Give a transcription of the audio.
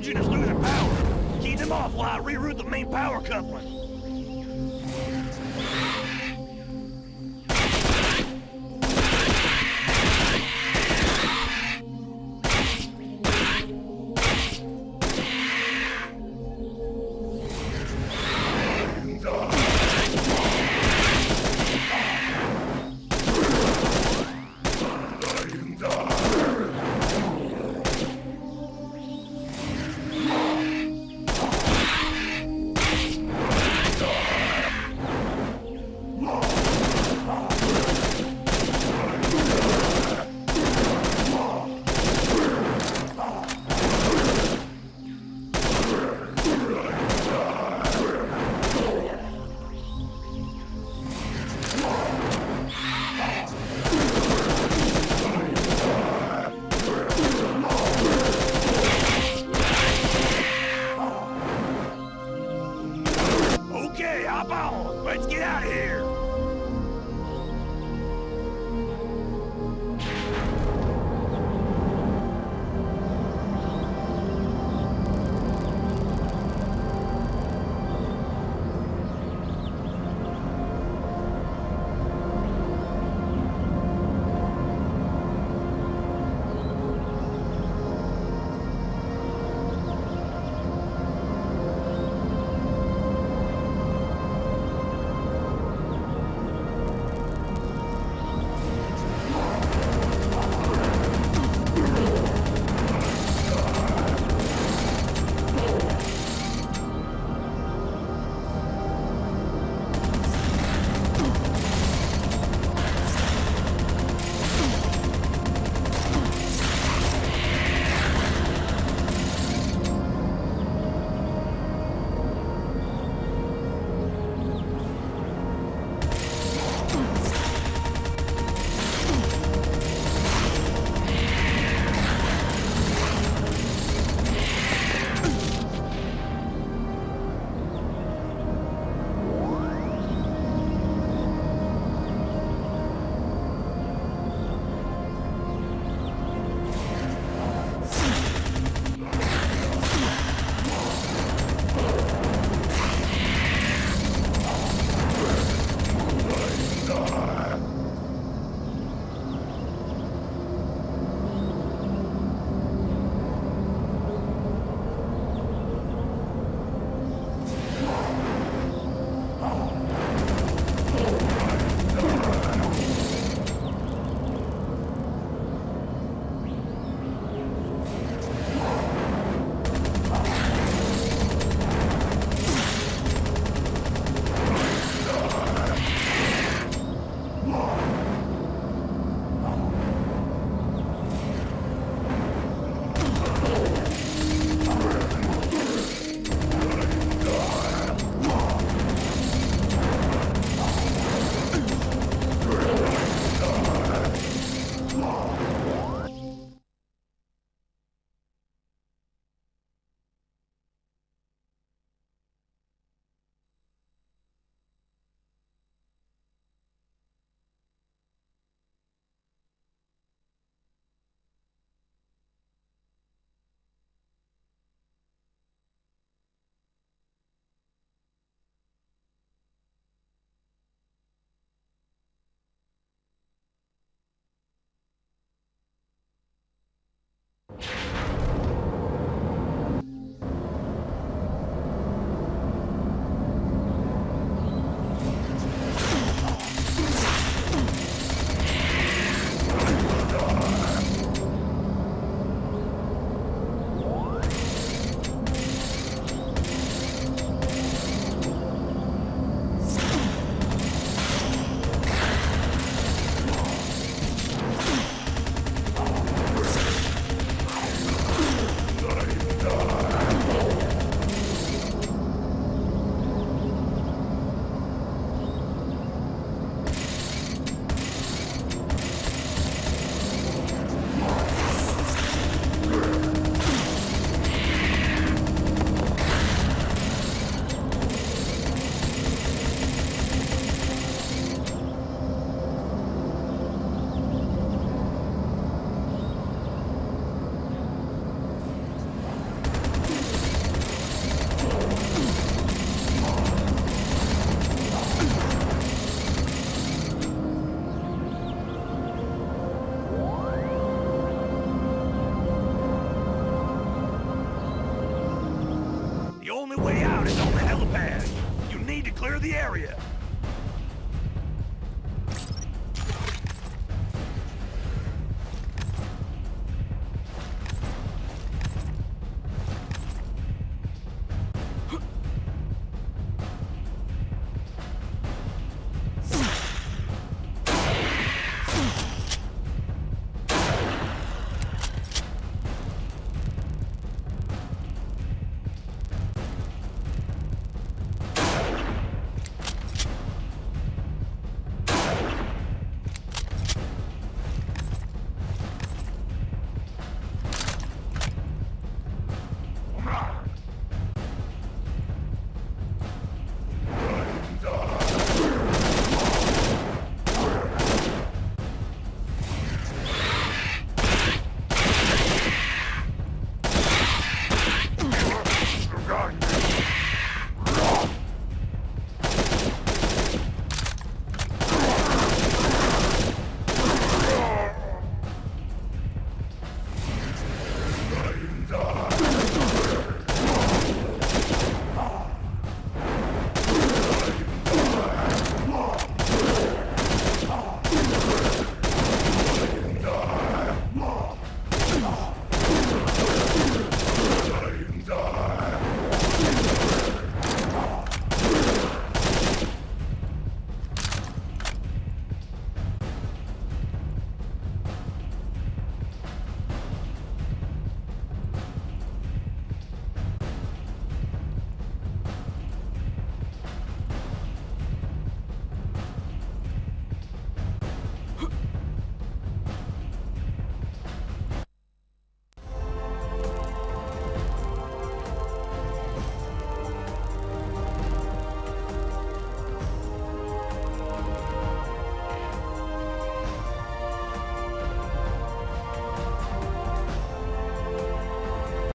engine is losing power. Keep them off while I reroute the main power coupling.